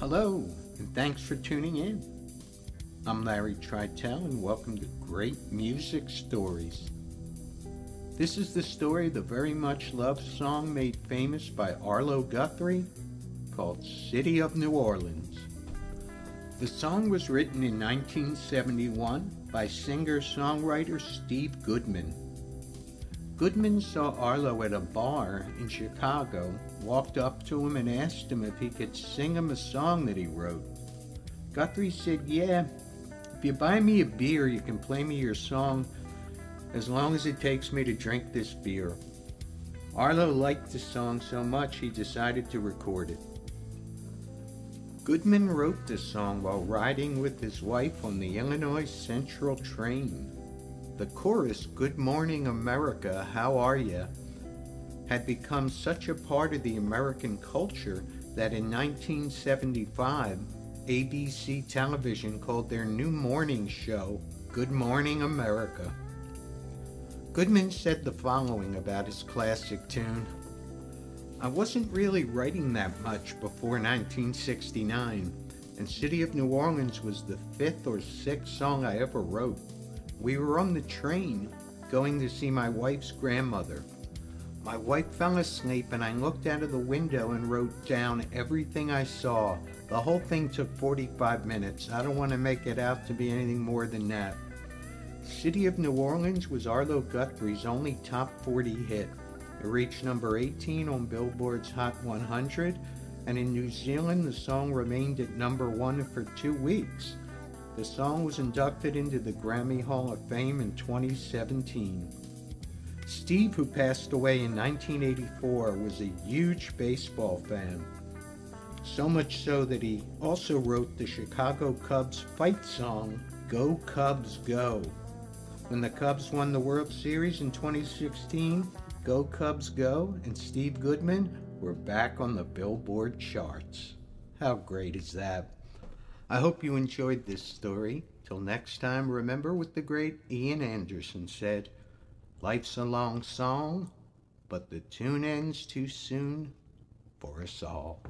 Hello, and thanks for tuning in. I'm Larry Tritel, and welcome to Great Music Stories. This is the story of the very much loved song made famous by Arlo Guthrie called City of New Orleans. The song was written in 1971 by singer songwriter Steve Goodman. Goodman saw Arlo at a bar in Chicago, walked up to him and asked him if he could sing him a song that he wrote. Guthrie said, Yeah, if you buy me a beer, you can play me your song as long as it takes me to drink this beer. Arlo liked the song so much he decided to record it. Goodman wrote this song while riding with his wife on the Illinois Central train. The chorus, Good Morning America, How Are Ya, had become such a part of the American culture that in 1975, ABC television called their new morning show Good Morning America. Goodman said the following about his classic tune I wasn't really writing that much before 1969, and City of New Orleans was the fifth or sixth song I ever wrote. We were on the train going to see my wife's grandmother. My wife fell asleep, and I looked out of the window and wrote down everything I saw. The whole thing took 45 minutes. I don't want to make it out to be anything more than that. City of New Orleans was Arlo Guthrie's only top 40 hit. It reached number 18 on Billboard's Hot 100, and in New Zealand, the song remained at number one for two weeks. The song was inducted into the Grammy Hall of Fame in 2017. Steve, who passed away in 1984, was a huge baseball fan. So much so that he also wrote the Chicago Cubs fight song, Go Cubs Go. When the Cubs won the World Series in 2016, Go Cubs Go and Steve Goodman were back on the Billboard charts. How great is that? I hope you enjoyed this story. Till next time, remember what the great Ian Anderson said Life's a long song, but the tune ends too soon for us all.